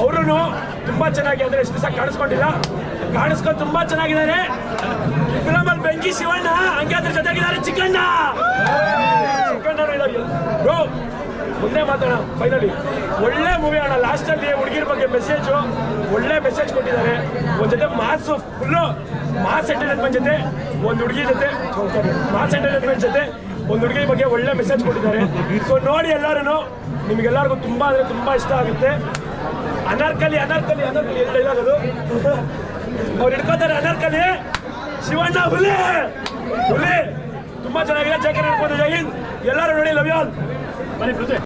ಅವರು ತುಂಬಾ ಚೆನ್ನಾಗಿ ಅಂದ್ರೆ ಎಷ್ಟು ದಿವಸ ಕಾಣಿಸ್ಕೊಂಡಿಲ್ಲ. ಕಾಣಿಸ್ಕೊಂಡು ತುಂಬಾ ಚೆನ್ನಾಗಿದ್ದಾರೆ. ಫಿಲಮಲ್ಲಿ ಬೆಂಕಿ ಶಿವಣ್ಣ, ಹಂಗೆ ಅದ್ರ ಜೊತೆಗಿದ್ದಾರೆ ಚಿಕ್ಕಣ್ಣ. ಮುಂದೆ ಮಾತಾಡೋಣ ಫೈನಲಿ ಒಳ್ಳೆ ಮೂವಿ ಅಣ್ಣ ಲಾಸ್ಟ್ ಅಲ್ಲಿ ಹುಡುಗಿರ ಬಗ್ಗೆ ಮೆಸೇಜ್ ಒಳ್ಳೆ ಮೆಸೇಜ್ ಕೊಟ್ಟಿದ್ದಾರೆ. ಒಂದ್ ಜೊತೆ ಮಾಸ್ ಫುಲ್ಲು ಮಾಸ್ ಎಂಟರ್ಟೈನ್ಮೆಂಟ್ ಜೊತೆ, ಒಂದು ಹುಡುಗಿ ಜೊತೆ, ಮಾಸ್ ಎಂಟರ್ಟೈನ್ಮೆಂಟ್ ಜೊತೆ ಒಂದು ಹುಡುಗಿ ಬಗ್ಗೆ ಒಳ್ಳೆ ಮೆಸೇಜ್ ಕೊಟ್ಟಿದ್ದಾರೆ. ಸೊ ನೋಡಿ ಎಲ್ಲರೂ ನಿಮ್ಗೆಲ್ಲರಿಗೂ ತುಂಬಾ ಅಂದರೆ ತುಂಬಾ ಇಷ್ಟ ಆಗುತ್ತೆ. ಅನಾರ್ಕಲಿ ಅನಾರ್ಕಲಿ, ಅನರ್ಕಲಿ ಎಲ್ಲ ಇರೋದು ಅವ್ರು ಹಿಡ್ಕೋತಾರೆ ಅನಾರ್ಕಲಿ. ಶಿವಣ್ಣ, ಹುಲಿ! ಹುಲಿ! ತುಂಬಾ ಚೆನ್ನಾಗಿದೆ. ಹೇಳ್ಬೋದು ಜೈ ಎಲ್ಲರೂ ನೋಡಿ ಲವ್ಯಾಲ್ ಆಲ್